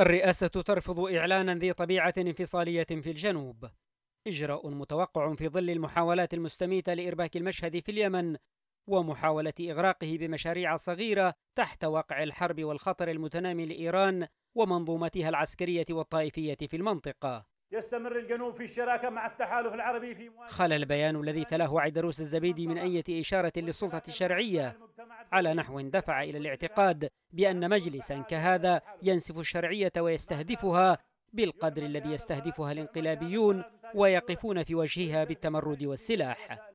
الرئاسة ترفض إعلانا ذي طبيعة انفصالية في الجنوب. إجراء متوقع في ظل المحاولات المستميتة لإرباك المشهد في اليمن ومحاولة إغراقه بمشاريع صغيرة تحت واقع الحرب والخطر المتنامي لإيران ومنظومتها العسكرية والطائفية في المنطقة. يستمر الجنوب في الشراكة مع التحالف العربي في خل البيان الذي تلاه عيدروس الزبيدي من أي إشارة للسلطة الشرعية على نحو دفع إلى الاعتقاد بأن مجلسا كهذا ينسف الشرعية ويستهدفها بالقدر الذي يستهدفها الانقلابيون ويقفون في وجهها بالتمرد والسلاح.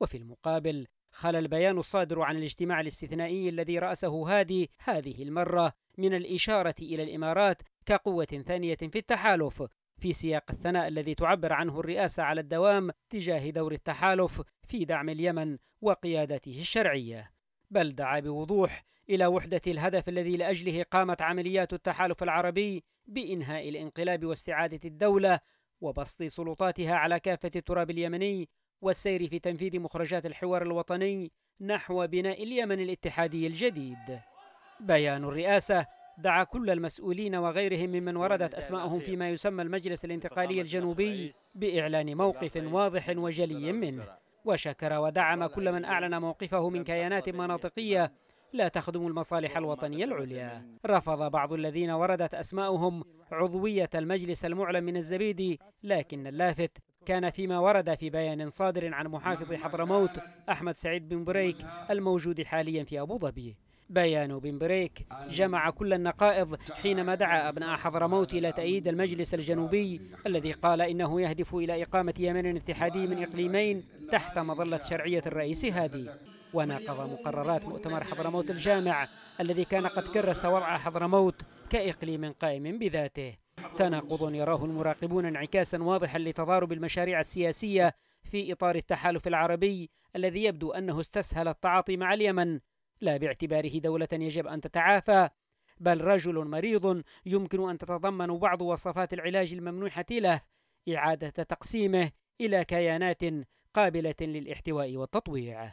وفي المقابل خل البيان الصادر عن الاجتماع الاستثنائي الذي رأسه هادي هذه المرة من الإشارة إلى الإمارات كقوة ثانية في التحالف في سياق الثناء الذي تعبر عنه الرئاسة على الدوام تجاه دور التحالف في دعم اليمن وقيادته الشرعية. بل دعا بوضوح إلى وحدة الهدف الذي لأجله قامت عمليات التحالف العربي بإنهاء الانقلاب واستعادة الدولة وبسط سلطاتها على كافة التراب اليمني والسير في تنفيذ مخرجات الحوار الوطني نحو بناء اليمن الاتحادي الجديد. بيان الرئاسة دعا كل المسؤولين وغيرهم ممن وردت أسماءهم فيما يسمى المجلس الانتقالي الجنوبي بإعلان موقف واضح وجلي منه. وشكر ودعم كل من أعلن موقفه من كيانات مناطقية لا تخدم المصالح الوطنية العليا. رفض بعض الذين وردت أسماؤهم عضوية المجلس المعلن من الزبيدي لكن اللافت كان فيما ورد في بيان صادر عن محافظ حضرموت أحمد سعيد بن بريك الموجود حاليا في أبو ظبي. بيان بن بريك. جمع كل النقائض حينما دعا أبناء حضرموت إلى تأييد المجلس الجنوبي الذي قال إنه يهدف إلى إقامة يمن اتحادي من إقليمين تحت مظلة شرعية الرئيس هادي. وناقض مقررات مؤتمر حضرموت الجامع الذي كان قد كرس وضع حضرموت كإقليم قائم بذاته. تناقض يراه المراقبون انعكاسا واضحا لتضارب المشاريع السياسية في إطار التحالف العربي الذي يبدو أنه استسهل التعاطي مع اليمن. لا باعتباره دولة يجب أن تتعافى بل رجل مريض يمكن أن تتضمن بعض وصفات العلاج الممنوحة له إعادة تقسيمه إلى كيانات قابلة للاحتواء والتطويع.